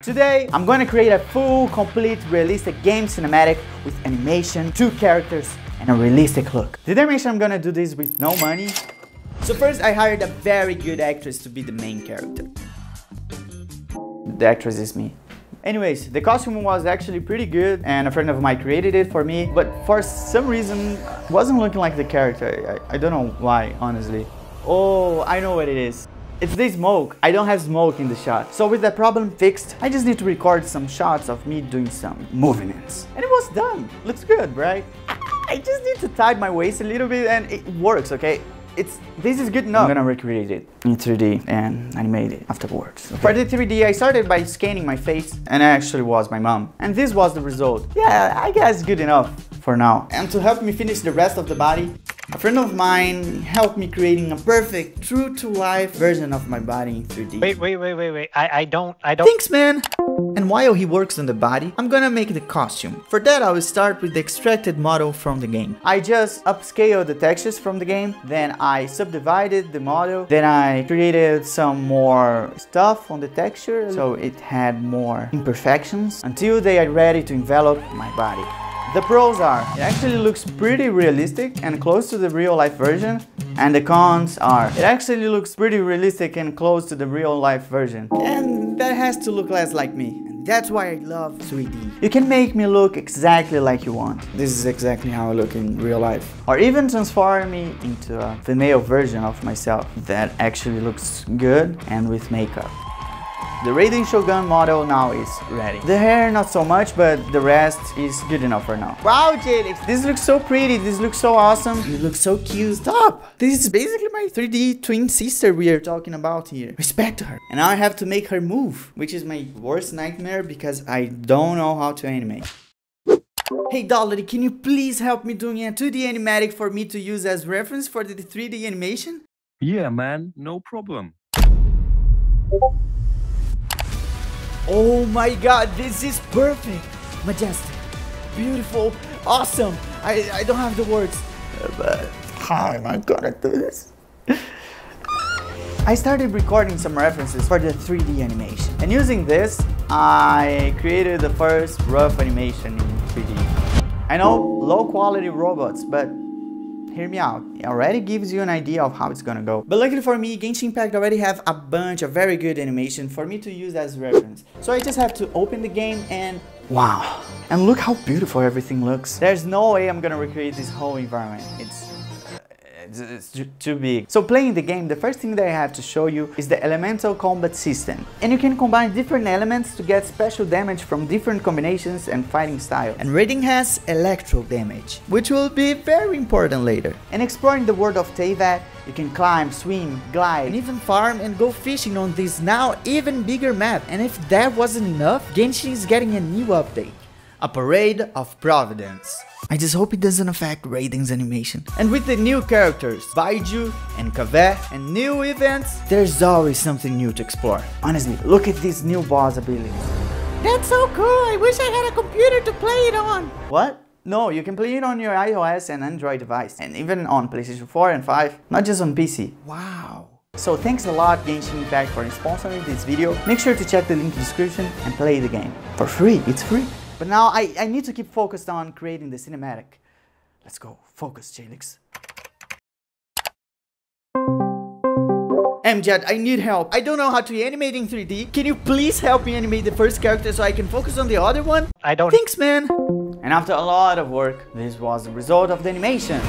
Today, I'm going to create a full, complete, realistic game cinematic with animation, two characters, and a realistic look. Did I mention I'm going to do this with no money? So first, I hired a very good actress to be the main character. The actress is me. Anyways, the costume was actually pretty good and a friend of mine created it for me, but for some reason, wasn't looking like the character. I, I don't know why, honestly. Oh, I know what it is. It's the smoke. I don't have smoke in the shot. So with that problem fixed, I just need to record some shots of me doing some movements. And it was done. Looks good, right? I just need to tighten my waist a little bit and it works, okay? It's, this is good enough. I'm gonna recreate it in 3D and animate it afterwards. Okay. For the 3D, I started by scanning my face and I actually was my mom. And this was the result. Yeah, I guess good enough for now. And to help me finish the rest of the body, a friend of mine helped me creating a perfect, true-to-life version of my body in 3D. Wait, wait, wait, wait, wait. I, I don't, I don't. Thanks, man. And while he works on the body, I'm gonna make the costume. For that, I will start with the extracted model from the game. I just upscaled the textures from the game, then I subdivided the model, then I created some more stuff on the texture so it had more imperfections until they are ready to envelop my body. The pros are, it actually looks pretty realistic and close to the real life version. And the cons are, it actually looks pretty realistic and close to the real life version. And that has to look less like me. That's why I love 3D. You can make me look exactly like you want. This is exactly how I look in real life. Or even transform me into a female version of myself that actually looks good and with makeup. The Raiden Shogun model now is ready. The hair not so much, but the rest is good enough for now. Wow, Jalex, this looks so pretty. This looks so awesome. You look so cute. Stop. This is basically my 3D twin sister we are talking about here. Respect her. And now I have to make her move, which is my worst nightmare because I don't know how to animate. Hey Dollary, can you please help me doing a 2D animatic for me to use as reference for the 3D animation? Yeah, man, no problem. Oh my god, this is perfect! Majestic, beautiful, awesome! I, I don't have the words, but how am I gonna do this? I started recording some references for the 3D animation. And using this, I created the first rough animation in 3D. I know, low quality robots, but hear me out. It already gives you an idea of how it's gonna go. But luckily for me, Genshin Impact already have a bunch of very good animation for me to use as reference. So I just have to open the game and wow. And look how beautiful everything looks. There's no way I'm gonna recreate this whole environment. It's it's, too big. So playing the game, the first thing that I have to show you is the elemental combat system. And you can combine different elements to get special damage from different combinations and fighting styles. And Raiden has electro damage, which will be very important later. And exploring the world of Teyvat, you can climb, swim, glide, and even farm and go fishing on this now even bigger map. And if that wasn't enough, Genshin is getting a new update. A Parade of Providence. I just hope it doesn't affect Raiden's animation. And with the new characters, Baizhu and Kaveh, and new events, there's always something new to explore. Honestly, look at these new boss abilities. That's so cool, I wish I had a computer to play it on. What? No, you can play it on your iOS and Android device, and even on PlayStation 4 and 5, not just on PC. Wow. So thanks a lot Genshin Impact for sponsoring this video. Make sure to check the link in the description and play the game. For free, it's free. But now I, I need to keep focused on creating the cinematic. Let's go. Focus, Jalex. Amjad, I need help. I don't know how to animate in 3D. Can you please help me animate the first character so I can focus on the other one? I don't... Thanks, man. And after a lot of work, this was the result of the animation.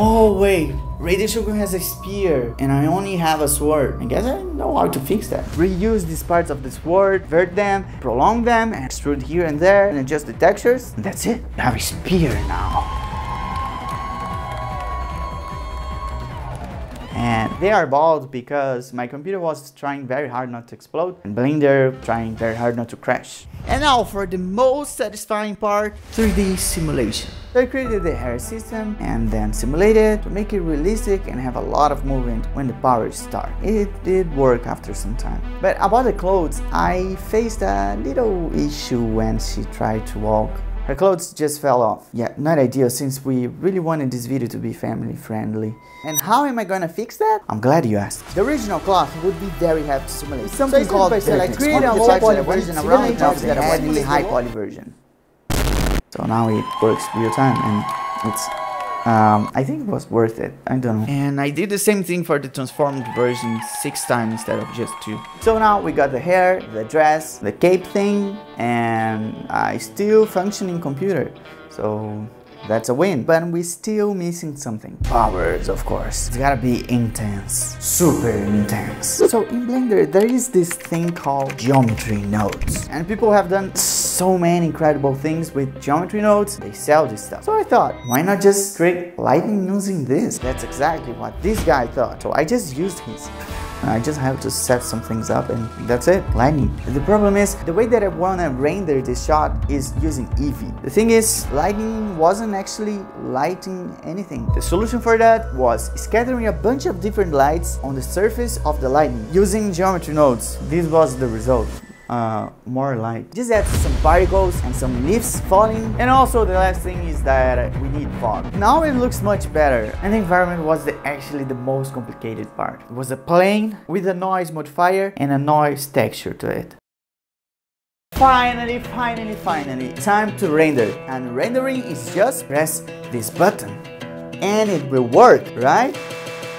Oh, wait. Raiden Shogun has a spear and I only have a sword. I guess I know how to fix that. Reuse these parts of the sword, vert them, prolong them, and extrude here and there, and adjust the textures. And that's it. I have a spear now. They are bald because my computer was trying very hard not to explode and Blender trying very hard not to crash. And now for the most satisfying part, 3D simulation. I created the hair system and then simulated to make it realistic and have a lot of movement when the powers start. It did work after some time. But about the clothes, I faced a little issue when she tried to walk Her clothes just fell off. Yeah, not ideal since we really wanted this video to be family friendly. And how am I gonna fix that? I'm glad you asked. The original cloth would be very hard to simulate. Something so called select create a low poly version around the of the heavy high poly version. So now it works real time and it's um, I think it was worth it. I don't know. And I did the same thing for the transformed version six times instead of just two. So now we got the hair, the dress, the cape thing, and I still functioning computer. So that's a win. But we're still missing something. Powers, of course. It's gotta be intense. Super intense. So in Blender, there is this thing called geometry nodes. And people have done so many incredible things with geometry nodes. They sell this stuff. So I thought, why not just create lightning using this? That's exactly what this guy thought. So I just used his. I just have to set some things up and that's it, lightning. The problem is, the way that I wanna render this shot is using Eevee. The thing is, lightning wasn't actually lighting anything. The solution for that was scattering a bunch of different lights on the surface of the lightning using geometry nodes. This was the result uh, more light. Just add some particles and some leaves falling. And also the last thing is that we need fog. Now it looks much better. And the environment was the, actually the most complicated part. It was a plane with a noise modifier and a noise texture to it. Finally, finally, finally, time to render. And rendering is just press this button. And it will work, right?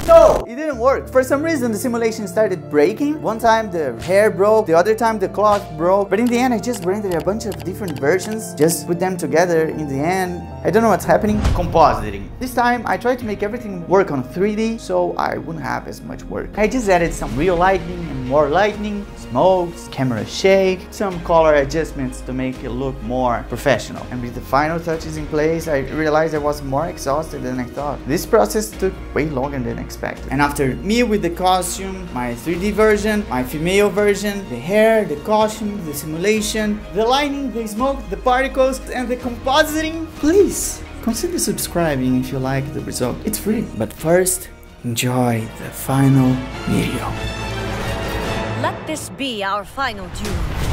No, it didn't work. For some reason, the simulation started breaking. One time the hair broke, the other time the cloth broke. But in the end, I just rendered a bunch of different versions, just put them together in the end. I don't know what's happening. Compositing. This time, I tried to make everything work on 3D, so I wouldn't have as much work. I just added some real lightning and more lightning, smokes, camera shake, some color adjustments to make it look more professional. And with the final touches in place, I realized I was more exhausted than I thought. This process took way longer than expected. And after me with the costume, my 3D version, my female version, the hair, the costume, the simulation, the lighting, the smoke, the particles, and the compositing, please consider subscribing if you like the result. It's free. But first, enjoy the final video. Let this be our final duel.